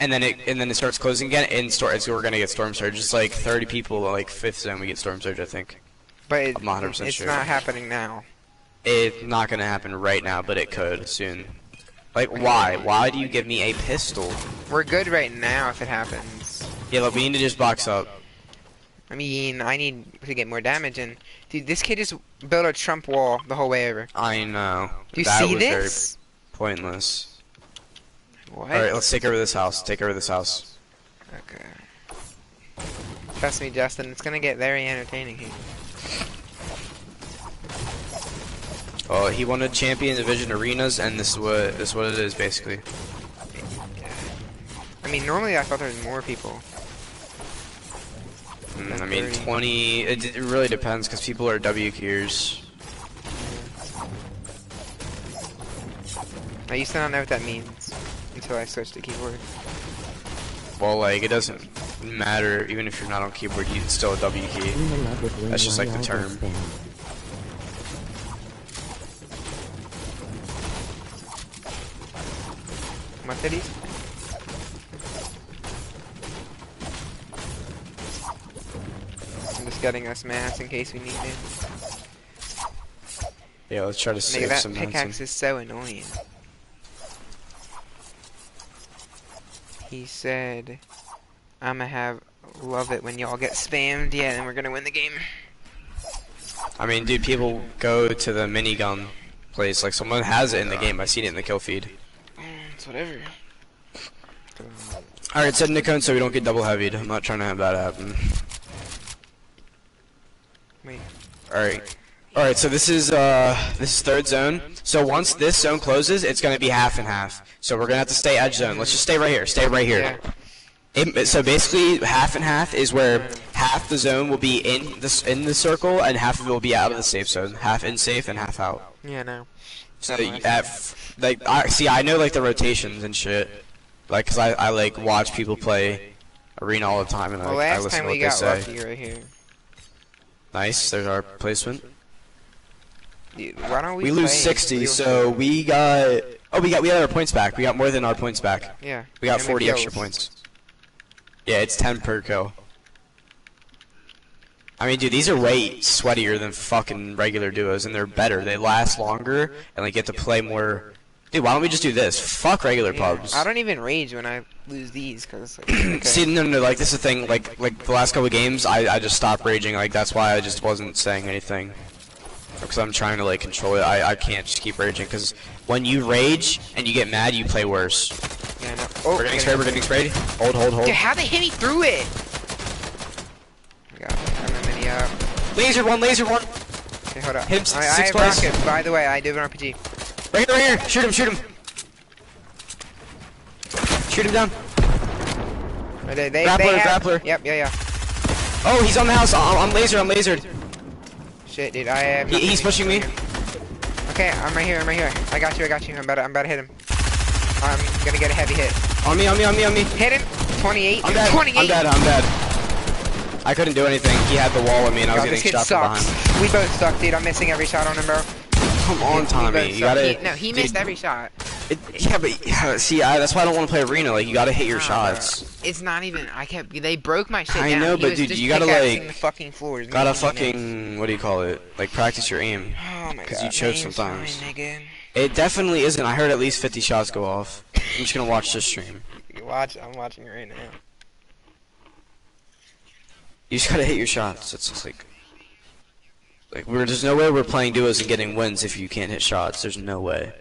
and then it and then it starts closing again, and so we're gonna get storm surge. It's like 30 people, like fifth zone, we get storm surge. I think But it, I'm not 100% it's sure. not happening now. it's not gonna happen right now, but it could soon. Like, why? Why do you give me a pistol? We're good right now if it happens. Yeah, look, we need to just box up. I mean, I need to get more damage in. Dude, this kid just built a Trump wall the whole way over. I know. Do you that see was this? very pointless. What? Alright, let's take over this house. Take over this house. Okay. Trust me, Justin, it's gonna get very entertaining here. Well, he wanted champion division arenas, and this is what this is what it is basically. I mean, normally I thought there was more people. I mean, 20. It, it really depends because people are W queuers. I used to not know what that means until I switched to keyboard. Well, like it doesn't matter even if you're not on keyboard, you can still a W key. I'm in love with That's just like the term. this spam? What did he? I'm just getting us mats in case we need it. Yeah, let's try to Nigga, save that some pickaxe is so annoying. He said, I'ma have love it when y'all get spammed. Yeah, and we're gonna win the game. I mean, dude, people go to the minigun place. Like someone has it in the game. I seen it in the kill feed. Mm, It's whatever. All right, set Nikon so we don't get double heavied. I'm not trying to have that happen. Wait. All right. All right, so this is uh this is third zone. So once this zone closes, it's gonna be half and half. So we're gonna have to stay edge zone. Let's just stay right here. Stay right here. It, so basically, half and half is where half the zone will be in this in the circle, and half of it will be out of the safe zone. Half in safe and half out. Yeah, no. So at, like, I see, I know like the rotations and shit. Like, cause I, I like watch people play arena all the time, and I, Well, I last listen time to we what they got say. lucky right here. Nice. There's our placement. Dude, why don't we We lose play 60, real so we got. Oh, we got we got our points back. We got more than our points back. Yeah. We got and 40 extra points. Yeah, it's 10 per kill. I mean, dude, these are way sweatier than fucking regular duos, and they're better. They last longer, and like get to play more. Dude, why don't we just do this? Fuck regular Yeah, pubs. I don't even rage when I lose these because like, okay. See, no, no, like this is the thing. Like, like the last couple games, I, I just stopped raging. Like that's why I just wasn't saying anything. Because I'm trying to like control it. I, I can't just keep raging. Because when you rage and you get mad, you play worse. yeah, no. Oh, We're getting sprayed. We're getting sprayed. Hold, hold, hold. Dude, how they hit me through it? God, I'm a mini up. Laser one, laser one. Okay, hold up. Hit him I, six I have twice. rockets. By the way, I do have an RPG. Right here, right here. Shoot him, shoot him. Shoot him down. They, they, they Grappler, have, grappler. Yep, yeah, yeah. Oh, he's on the house. I'm, I'm laser. I'm lasered. Shit, dude, I am. He, he's pushing me. Okay, I'm right here. I'm right here. I got you. I got you. I'm about. To, I'm about to hit him. I'm gonna get a heavy hit. On me, on me, on me, on me. Hit him. 28. I'm dead. 28. I'm dead. I'm dead. I couldn't do anything. He had the wall on me, and I was getting shot from sucks. behind. We both suck, dude. I'm missing every shot on him, bro. Come on, We- we both Tommy. You gotta. He- no, he dude, missed every shot. It, yeah, but yeah, see, I, that's why I don't want to play arena. Like, you gotta hit your Nah, shots. bro. It's not even. I kept. They broke my shit I down. know, He but dude, you gotta, like, the fucking floors. Gotta fucking what do you call it? Like practice your aim. Oh my 'cause god. you choke sometimes. fine. It definitely isn't. I heard at least 50 shots go off. I'm just gonna watch this stream. You watch. I'm watching right now. You just gotta hit your shots. It's just like, like we're there's no way we're playing duos and getting wins if you can't hit shots. There's no way.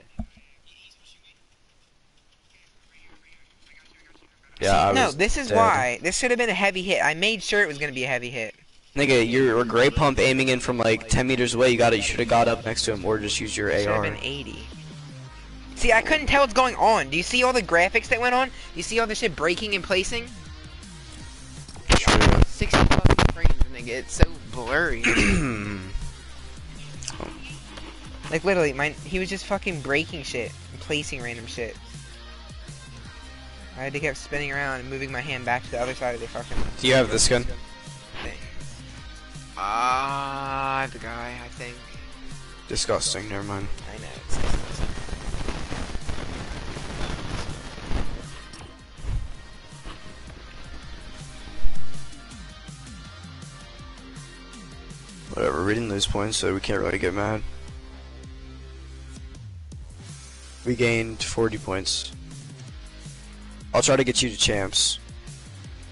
Yeah, I no, this is dead. why. This should have been a heavy hit. I made sure it was gonna be a heavy hit. Nigga, you're a gray pump aiming in from like 10 meters away. You got to You should have got up next to him or just use your Should have AR. been 80. See, I couldn't tell what's going on. Do you see all the graphics that went on? Do you see all the shit breaking and placing? True. 60 fucking frames, nigga. It's so blurry. like literally, my he was just fucking breaking shit and placing random shit. I had to keep spinning around and moving my hand back to the other side of the fucking Do you have this gun? thing. Ah, the guy, I think. Disgusting. Never mind. I know. It's disgusting. Whatever, we didn't lose points, so we can't really get mad. We gained 40 points. I'll try to get you to champs.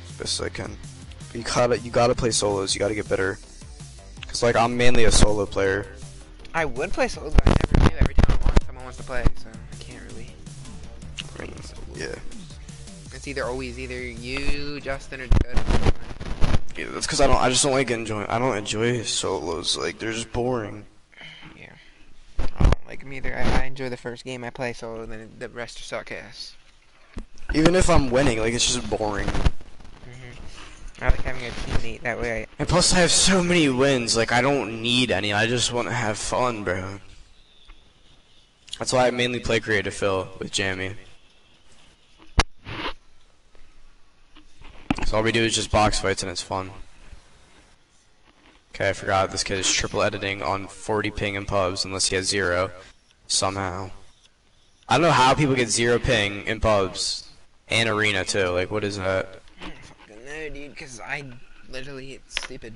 As best as I can. But you gotta, you gotta play solos, you gotta get better. Cause like, I'm mainly a solo player. I would play solos, but I never do. Every time I want, someone wants to play, so I can't really. I mean, yeah. It's either always either you, Justin, or. Yeah, that's cause I don't, I just don't like enjoying, I don't enjoy solos, like, they're just boring. I like them either. I, I enjoy the first game I play so then the rest are suck ass. Even if I'm winning, like, it's just boring. Mm-hmm. I like having a teammate. That way, And plus, I have so many wins. Like, I don't need any. I just want to have fun, bro. That's why I mainly play Creative Fill with Jammy. So all we do is just box fights and it's fun. Okay, I forgot this kid is triple editing on 40 ping in pubs unless he has zero. Somehow. I don't know how people get zero ping in pubs. And arena too. Like, what is that? I don't fucking know, dude. Because I literally, it's stupid.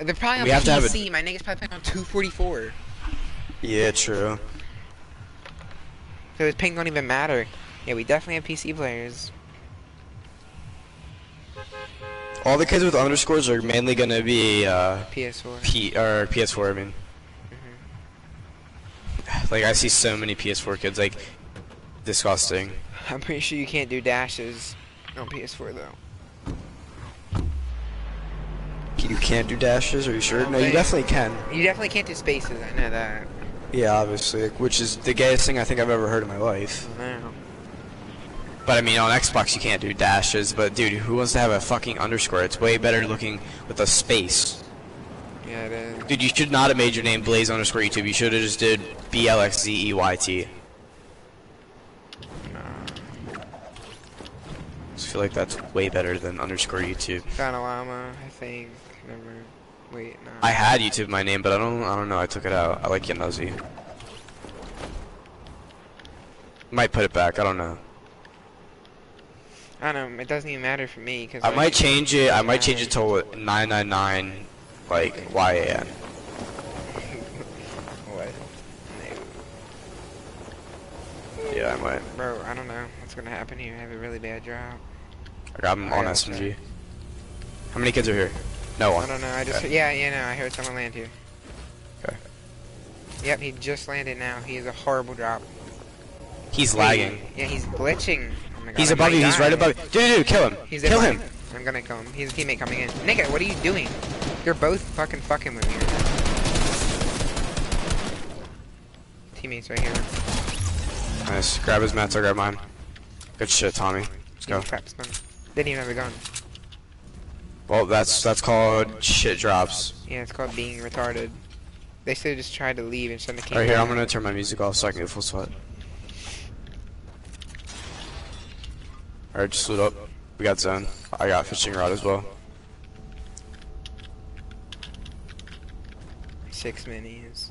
They're probably on We have to have a- My nigga's probably playing on 244. Yeah, true. So his ping don't even matter. Yeah, we definitely have PC players. All the kids with underscores are mainly gonna be uh, PS4. P or PS4. I mean, like I see so many PS4 kids. Like, disgusting. I'm pretty sure you can't do dashes on PS4 though. You can't do dashes. Are you sure? No, you definitely can. You definitely can't do spaces. I know that. Yeah, obviously. Which is the gayest thing I think I've ever heard in my life. I know. But I mean, on Xbox you can't do dashes. But dude, who wants to have a fucking underscore? It's way better looking with a space. Yeah, it is. Dude, you should not have made your name Blaze underscore YouTube. You should have just did B L X Z E Y T. I just feel like that's way better than underscore YouTube. Llama, I think. Never. Wait, no. I had YouTube my name, but I don't. I don't know. I took it out. I like Yanazi. Might put it back. I don't know. I don't know. It doesn't even matter for me because I might change it. I might change it to 999, like YAN. What? Yeah, I might. Bro, I don't know what's gonna happen here. I have a really bad drop. I got him on SMG. How many kids are here? No one. I don't know. I just Okay. yeah yeah no. I heard someone land here. Okay. Yep, he just landed now. He is a horrible drop. He's lagging. Yeah, he's glitching. God, He's I above you. He's right above you. Dude, dude, kill him. He's kill him. I'm gonna kill him. He's a teammate coming in. Nigga, what are you doing? You're both fucking fucking with me. Teammates right here. Nice. Grab his mats. I'll grab mine. Good shit, Tommy. Let's go. He's crap stun. Didn't even have a gun. Well, that's that's called shit drops. Yeah, it's called being retarded. They should have just tried to leave instead of came Right here, I'm gonna turn my music off so I can get full sweat. Alright, just loot up. We got zone. I got fishing rod as well. Six minis.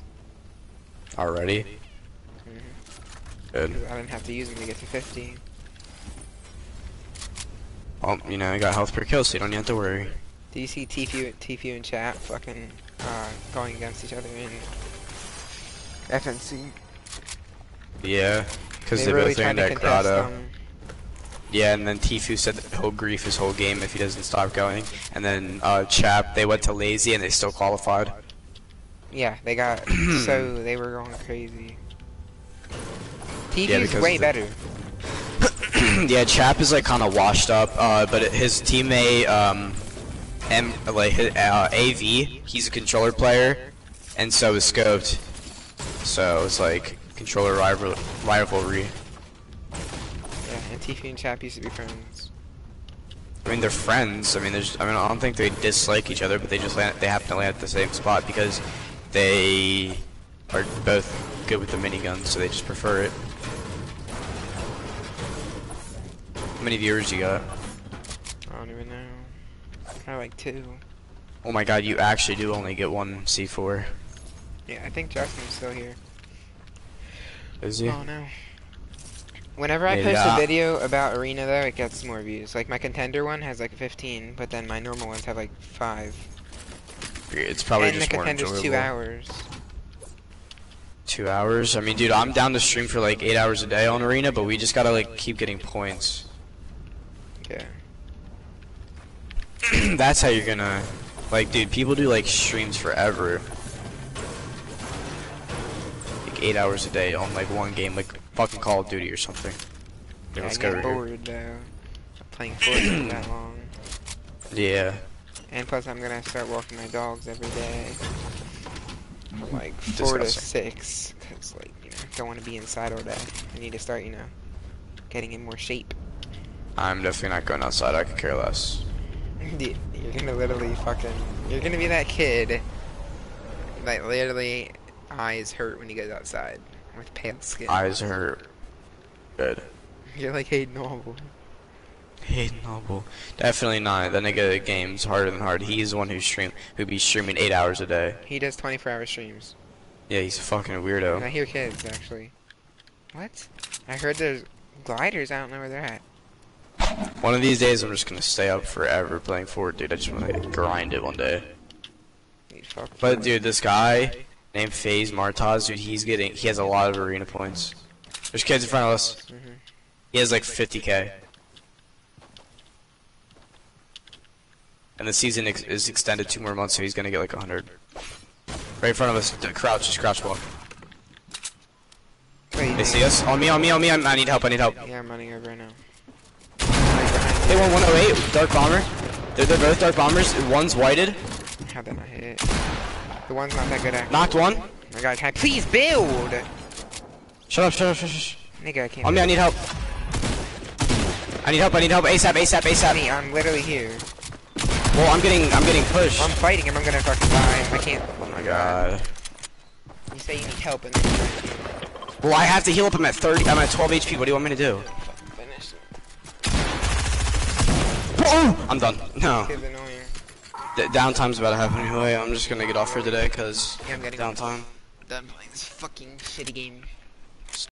Already. Good. 'Cause I didn't have to use them to get to 50. Well, you know, I got health per kill, so you don't have to worry. Do you see Tfue, Tfue and Chap fucking uh, going against each other in FNC? Yeah, because they they, really both tried aimed to at contest Grotto. um, Yeah, and then Tfue said that he'll grief his whole game if he doesn't stop going. And then uh, Chap, they went to lazy and they still qualified. Yeah, they got so they were going crazy. Tfue's Yeah, way better. yeah, Chap is like kind of washed up, uh, but his teammate, um, M, like his, uh, AV, he's a controller player, and so is Scoped. So it's like controller rival rivalry. Yeah, and Chap used to be friends. I mean, they're friends. I mean, there's. I mean, I don't think they dislike each other, but they just land. They happen to land at the same spot because they are both good with the miniguns, so they just prefer it. How many viewers you got? I don't even know. Probably like two. Oh my god, you actually do only get one C4. Yeah, I think Justin's still here. Is he? Oh no. Whenever I Maybe post a video about Arena though, it gets more views. Like my contender one has like 15, but then my normal ones have like 5. It's probably and the just more contender's enjoyable. 2 hours. Two hours? I mean, dude, I'm down to stream for like eight hours a day on Arena, but we just gotta like keep getting points. Yeah. That's how you're gonna, like, dude, people do like streams forever. Like eight hours a day on like one game, like fucking Call of Duty or something. Yeah, let's go get over here. bored though. Playing Fortnite that long. Yeah. And plus I'm gonna start walking my dogs every day. From like 4 to Disgusting. 6. Cause like, you know, don't want to be inside all day. I need to start, you know, getting in more shape. I'm definitely not going outside. I could care less. Dude, You're gonna literally fucking. You're gonna be that kid that literally eyes hurt when he goes outside with pale skin. Eyes hurt. Good. You're like Hayden Noble. Hayden Noble. Definitely not. That nigga game's harder than hard. He's the one who stream who be streaming eight hours a day. He does 24 hour streams. Yeah, he's a fucking I weirdo. hear kids actually. What? I heard there's gliders. I don't know where they're at. One of these days, I'm just gonna stay up forever playing Fort, dude. I just want to grind it one day. But dude, this guy named FaZe Martaz, dude, he's getting he has a lot of arena points. There's kids in front of us. Mhm. He has like 50k. And the season ex is extended two more months, so he's gonna get like 100. Right in front of us, crouch, just crouch walk. Wait, They see us? On me, on me, on me. I'm, I need help. I need help. Yeah, I'm running over right now. Right behind Hey, one 108, dark bomber. They're, they're both dark bombers. One's whited. How'd that not hit? The one's not that good at. Knocked one. My God, can I please build? Shut up, shut up, shut up. Shut up. Nigga, I can't. On me, I need help. I need help. I need help. ASAP, ASAP, ASAP. Me, I'm literally here. Well, I'm getting, I'm getting pushed. I'm fighting him. I'm gonna fucking die. I can't. Oh my god. You say you need help and then Well, I have to heal up. I'm at 30. I'm at 12 HP. What do you want me to do? Oh, I'm done. No. Kid's annoying. D downtime's about to happen anyway. I'm just gonna get off for today because Yeah, I'm getting downtime. done playing this fucking shitty game.